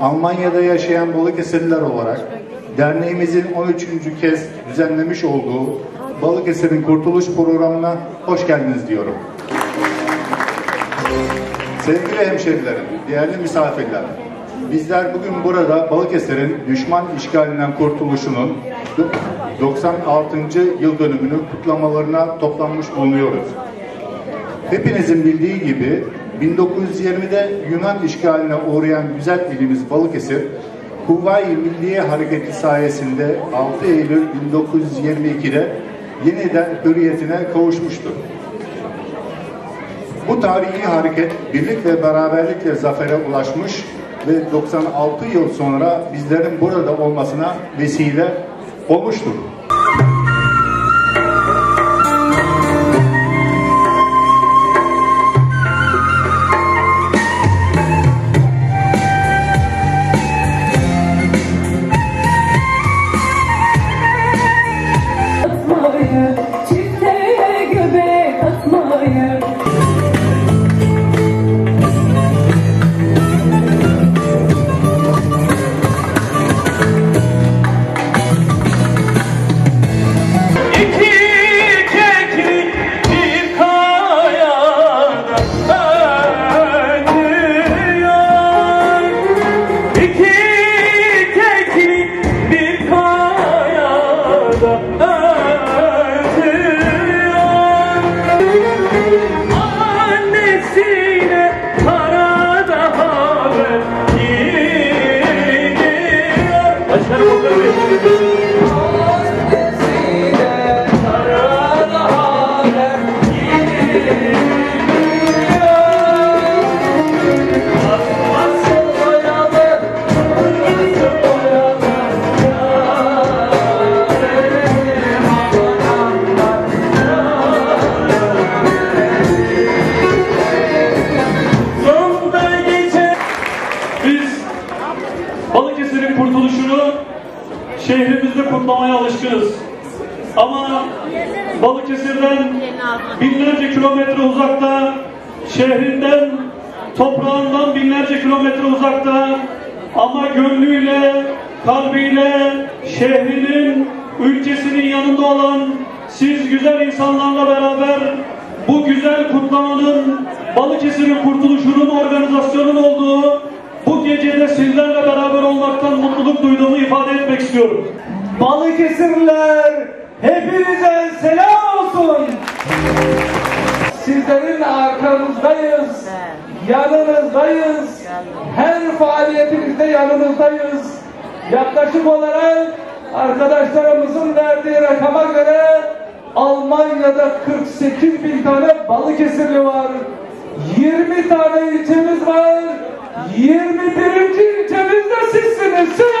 Almanya'da yaşayan Balıkesirliler olarak derneğimizin 13. kez düzenlemiş olduğu Balıkesir'in Kurtuluş Programı'na hoş geldiniz diyorum. Sevgili hemşerilerim, değerli misafirler, bizler bugün burada Balıkesir'in düşman işgalinden kurtuluşunun 96. yıl dönümünü kutlamalarına toplanmış bulunuyoruz. Hepinizin bildiği gibi 1920'de Yunan işgaline uğrayan güzel ilimiz Balıkesir, Kuvayi Milliye Hareketi sayesinde 6 Eylül 1922'de yeniden hürriyetine kavuşmuştur. Bu tarihi hareket birlik ve beraberlikle zafere ulaşmış ve 96 yıl sonra bizlerin burada olmasına vesile olmuştur. Balıkesir'in kurtuluşunu şehrimizde kutlamaya alışkınız. Ama Balıkesir'den binlerce kilometre uzakta, şehrinden, toprağından binlerce kilometre uzakta ama gönlüyle, kalbiyle şehrinin, ülkesinin yanında olan siz güzel insanlarla beraber bu güzel kutlamanın Balıkesir'in kurtuluşunun organizasyonun olduğu bu gecede sizlerle beraber olmaktan mutluluk duyduğumu ifade etmek istiyorum. Balıkesirliler hepinize selam olsun. Sizlerin arkanızdayız. Yanınızdayız. Her faaliyetinizde yanınızdayız. Yaklaşık olarak arkadaşlarımızın verdiği rakama göre Almanya'da 48 bin tane Balıkesirli var. 20 tane ilçemiz var. 21. ilçemiz de sizsiniz. Siz